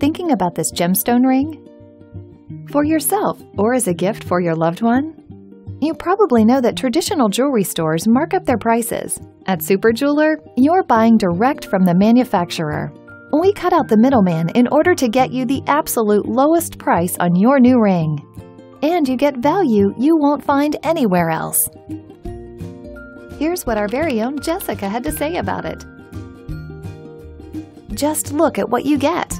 Thinking about this gemstone ring? For yourself or as a gift for your loved one? You probably know that traditional jewelry stores mark up their prices. At Super Jeweler, you're buying direct from the manufacturer. We cut out the middleman in order to get you the absolute lowest price on your new ring. And you get value you won't find anywhere else. Here's what our very own Jessica had to say about it. Just look at what you get